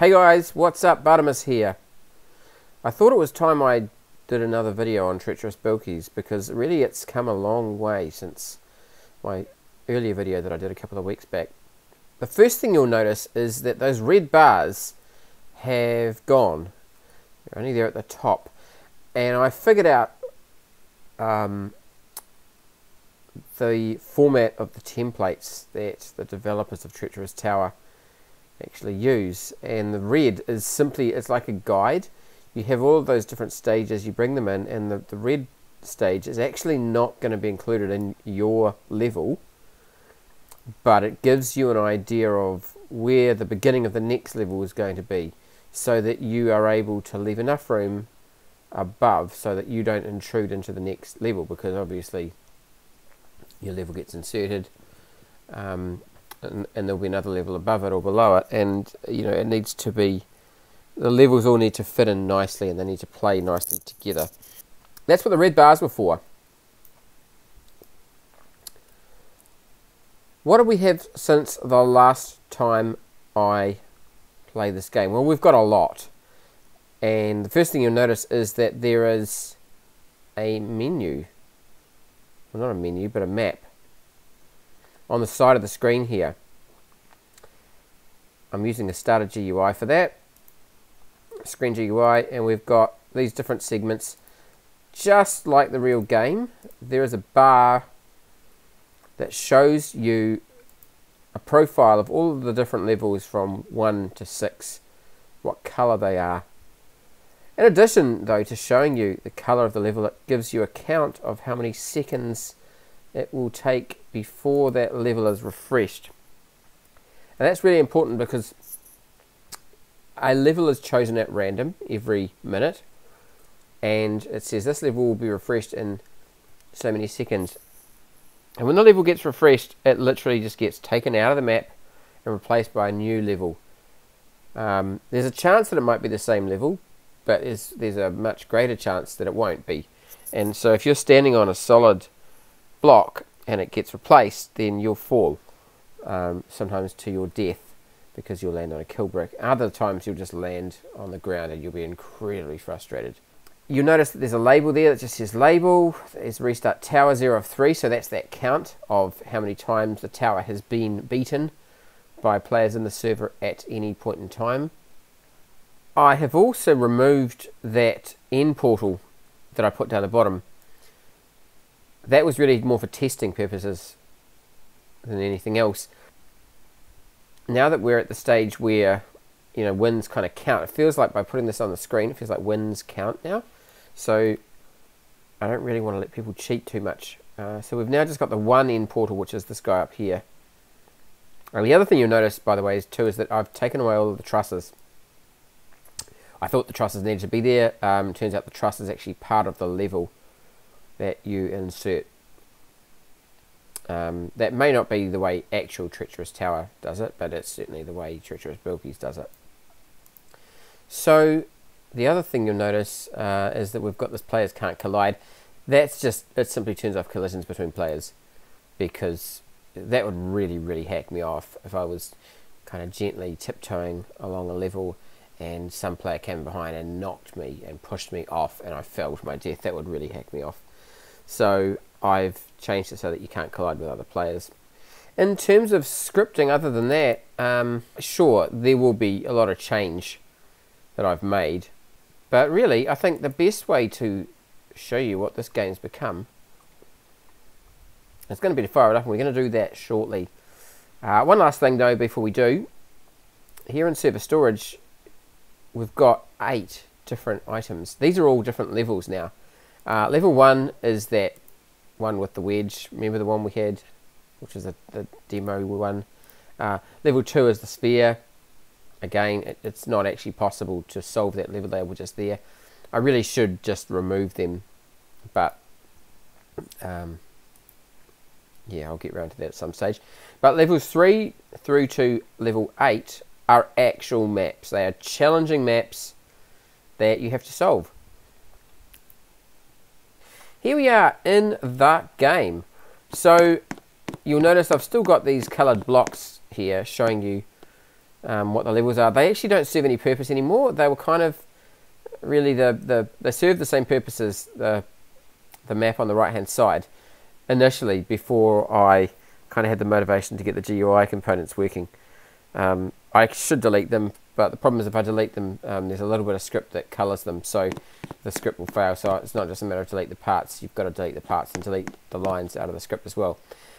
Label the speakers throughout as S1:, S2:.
S1: Hey guys, what's up? Bartemis here. I thought it was time I did another video on Treacherous Bilkys because really it's come a long way since my earlier video that I did a couple of weeks back. The first thing you'll notice is that those red bars have gone. They're only there at the top. And I figured out um, the format of the templates that the developers of Treacherous Tower actually use. And the red is simply it's like a guide. You have all of those different stages you bring them in and the, the red stage is actually not going to be included in your level but it gives you an idea of where the beginning of the next level is going to be so that you are able to leave enough room above so that you don't intrude into the next level because obviously your level gets inserted. Um, and, and there'll be another level above it or below it. And you know it needs to be the levels all need to fit in nicely and they need to play nicely together. That's what the red bars were for. What do we have since the last time I played this game? Well we've got a lot. And the first thing you'll notice is that there is a menu. Well not a menu but a map on the side of the screen here. I'm using the starter GUI for that. Screen GUI and we've got these different segments. Just like the real game, there is a bar that shows you a profile of all of the different levels from 1 to 6, what colour they are. In addition, though, to showing you the colour of the level, it gives you a count of how many seconds it will take before that level is refreshed. And that's really important because a level is chosen at random every minute and it says this level will be refreshed in so many seconds. And when the level gets refreshed, it literally just gets taken out of the map and replaced by a new level. Um, there's a chance that it might be the same level, but there's, there's a much greater chance that it won't be. And so if you're standing on a solid block and it gets replaced, then you'll fall, um, sometimes to your death because you'll land on a kill brick. Other times you'll just land on the ground and you'll be incredibly frustrated. You'll notice that there's a label there that just says label. There's restart tower 0 of 3, so that's that count of how many times the tower has been beaten by players in the server at any point in time. I have also removed that end portal that I put down the bottom that was really more for testing purposes than anything else. Now that we're at the stage where you know wins kind of count, it feels like by putting this on the screen, it feels like wins count now. So I don't really want to let people cheat too much. Uh, so we've now just got the one end portal, which is this guy up here. And the other thing you'll notice, by the way, is too, is that I've taken away all of the trusses. I thought the trusses needed to be there. Um, turns out the truss is actually part of the level that you insert. Um, that may not be the way actual Treacherous Tower does it, but it's certainly the way Treacherous Bilkys does it. So the other thing you'll notice uh, is that we've got this players can't collide. That's just, it simply turns off collisions between players because that would really, really hack me off if I was kind of gently tiptoeing along a level and some player came behind and knocked me and pushed me off and I fell to my death. That would really hack me off. So I've changed it so that you can't collide with other players. In terms of scripting, other than that, um, sure, there will be a lot of change that I've made. But really, I think the best way to show you what this game's become it's going to be to fire it up, and we're going to do that shortly. Uh, one last thing, though, before we do. Here in server storage, we've got eight different items. These are all different levels now. Uh, level 1 is that one with the wedge. Remember the one we had, which was the, the demo one. Uh, level 2 is the sphere. Again, it, it's not actually possible to solve that level, they were just there. I really should just remove them, but um, yeah, I'll get around to that at some stage. But levels 3 through to level 8 are actual maps. They are challenging maps that you have to solve. Here we are in that game. So you'll notice I've still got these coloured blocks here showing you um, what the levels are. They actually don't serve any purpose anymore. They were kind of really the, the they serve the same purpose as the the map on the right hand side initially before I kind of had the motivation to get the GUI components working. Um, I should delete them, but the problem is if I delete them, um, there's a little bit of script that colors them, so the script will fail. So it's not just a matter of delete the parts, you've got to delete the parts and delete the lines out of the script as well.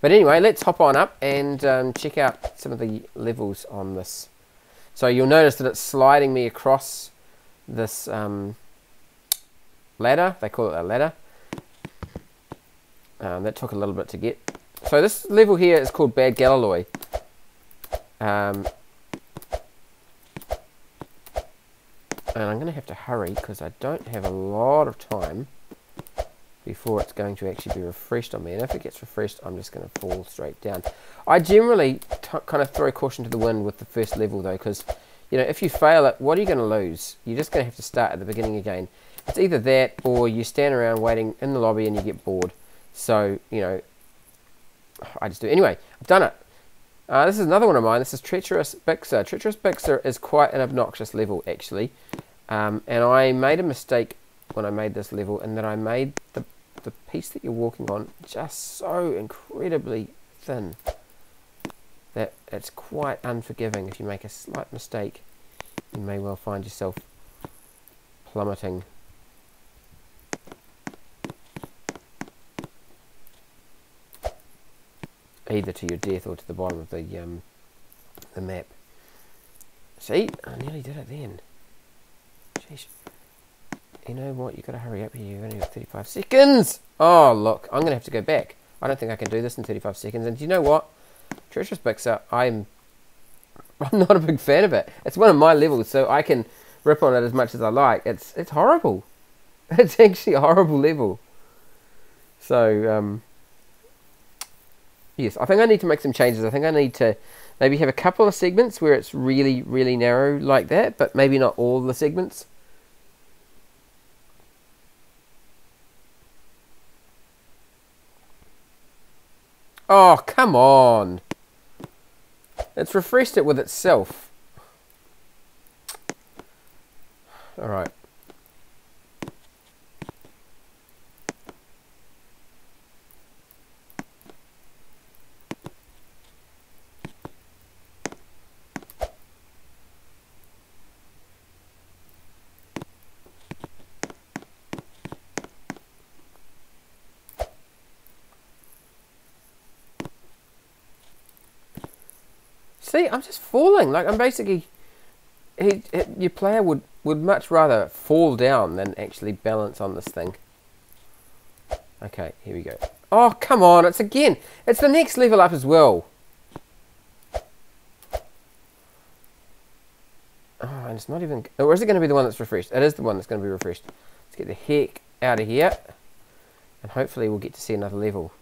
S1: But anyway, let's hop on up and um, check out some of the levels on this. So you'll notice that it's sliding me across this um, ladder. They call it a ladder. Um, that took a little bit to get. So this level here is called Bad Galiloi. Um, and I'm going to have to hurry because I don't have a lot of time before it's going to actually be refreshed on me. And if it gets refreshed, I'm just going to fall straight down. I generally kind of throw caution to the wind with the first level though, because you know if you fail it, what are you going to lose? You're just going to have to start at the beginning again. It's either that or you stand around waiting in the lobby and you get bored. So you know, I just do anyway. I've done it. Uh, this is another one of mine. This is Treacherous Bikser. Treacherous Bikser is quite an obnoxious level actually, um, and I made a mistake when I made this level in that I made the the piece that you're walking on just so incredibly thin that it's quite unforgiving if you make a slight mistake you may well find yourself plummeting either to your death or to the bottom of the um, the map see I nearly did it then Jeez you know what, you've got to hurry up here, you've only got 35 seconds! Oh, look, I'm going to have to go back. I don't think I can do this in 35 seconds, and do you know what? Treacherous Bikser, I'm, I'm not a big fan of it. It's one of my levels, so I can rip on it as much as I like. It's, it's horrible. It's actually a horrible level. So, um, yes, I think I need to make some changes. I think I need to maybe have a couple of segments where it's really, really narrow like that, but maybe not all the segments. Oh, come on. It's refreshed it with itself. Alright. See, I'm just falling. Like I'm basically, he, he, your player would would much rather fall down than actually balance on this thing. Okay, here we go. Oh, come on! It's again. It's the next level up as well. Oh, and it's not even. Or is it going to be the one that's refreshed? It is the one that's going to be refreshed. Let's get the heck out of here, and hopefully we'll get to see another level.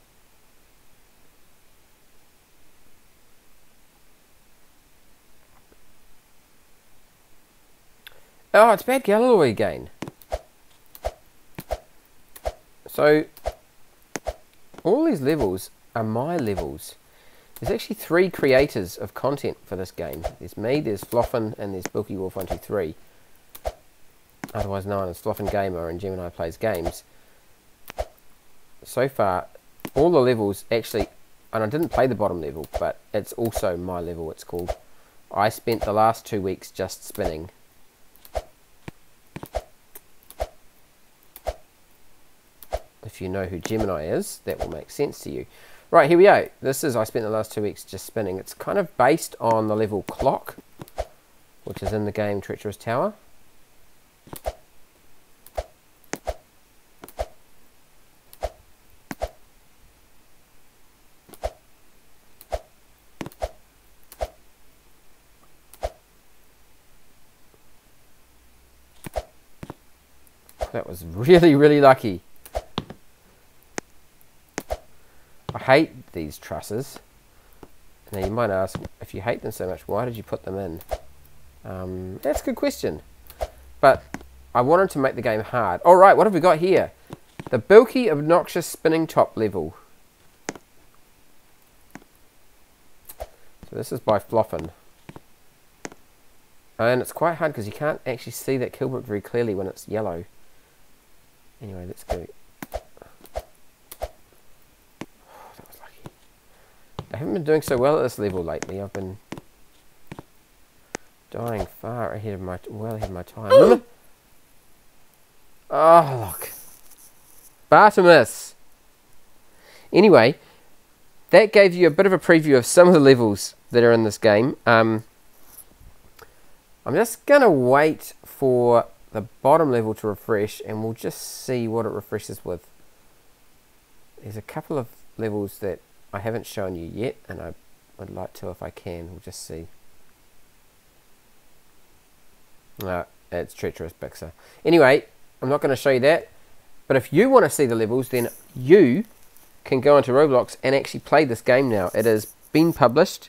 S1: Oh, it's Bad Galiloi again. So, all these levels are my levels. There's actually three creators of content for this game. There's me, there's Floffin, and there's Bookie Wolf 123. Otherwise known as Floffin Gamer and Gemini Plays Games. So far, all the levels actually, and I didn't play the bottom level, but it's also my level, it's called. I spent the last two weeks just spinning if you know who Gemini is, that will make sense to you. Right, here we go. This is, I spent the last two weeks just spinning. It's kind of based on the level clock, which is in the game Treacherous Tower. That was really, really lucky. Hate these trusses. Now you might ask, if you hate them so much, why did you put them in? Um, that's a good question. But I wanted to make the game hard. Alright, what have we got here? The bulky, obnoxious spinning top level. So this is by Floffin. And it's quite hard because you can't actually see that kill brick very clearly when it's yellow. Anyway, let's go. that was lucky. I haven't been doing so well at this level lately. I've been dying far ahead of my well ahead of my time. oh look, Bartemis. Anyway, that gave you a bit of a preview of some of the levels that are in this game. Um, I'm just going to wait for the bottom level to refresh and we'll just see what it refreshes with. There's a couple of levels that I haven't shown you yet and I would like to if I can. We'll just see. Uh, it's Treacherous Bikser. Anyway, I'm not going to show you that. But if you want to see the levels, then you can go into Roblox and actually play this game now. It has been published.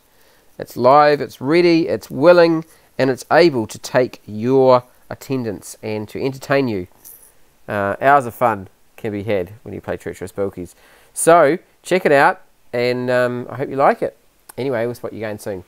S1: It's live, it's ready, it's willing, and it's able to take your attendance and to entertain you. Uh, hours of fun can be had when you play Treacherous Bilkys. So, check it out, and um, I hope you like it. Anyway, we'll spot you again soon.